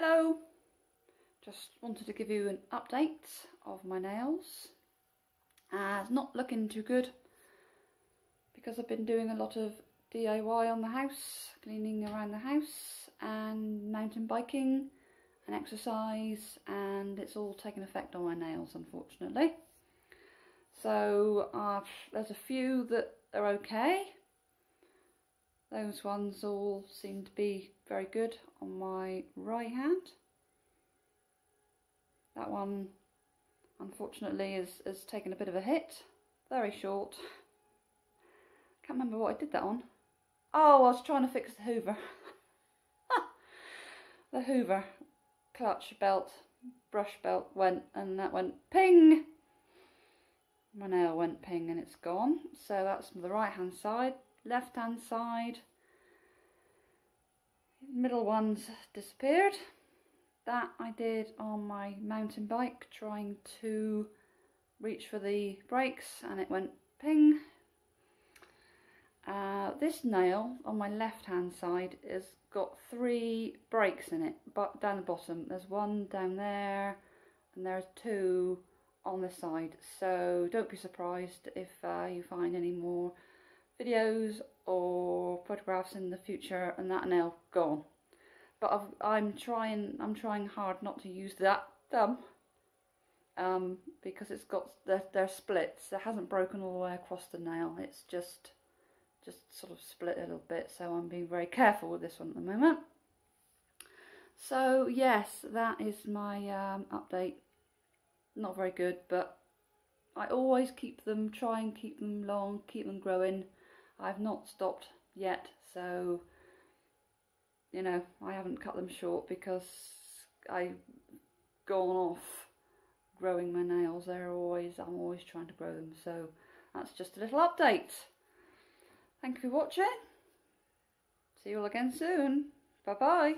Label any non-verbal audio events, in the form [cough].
Hello! Just wanted to give you an update of my nails. Uh, it's not looking too good because I've been doing a lot of DIY on the house, cleaning around the house and mountain biking and exercise and it's all taken effect on my nails unfortunately. So uh, there's a few that are okay. Those ones all seem to be very good on my right hand. That one unfortunately is, has taken a bit of a hit. Very short. Can't remember what I did that on. Oh, I was trying to fix the hoover. [laughs] the hoover clutch belt, brush belt went and that went ping. My nail went ping and it's gone. So that's the right hand side. Left hand side. Middle one's disappeared. That I did on my mountain bike trying to reach for the brakes and it went ping uh, this nail on my left hand side has got three breaks in it but down the bottom there's one down there and there's two on the side so don't be surprised if uh, you find any more videos or photographs in the future and that nail gone but i am trying I'm trying hard not to use that thumb um, because it's got the, they're splits it hasn't broken all the way across the nail it's just just sort of split a little bit so I'm being very careful with this one at the moment. So yes, that is my um, update. Not very good, but I always keep them, try and keep them long, keep them growing. I've not stopped yet, so you know, I haven't cut them short because I've gone off growing my nails. They're always, I'm always trying to grow them, so that's just a little update. Thank you for watching. See you all again soon. Bye bye.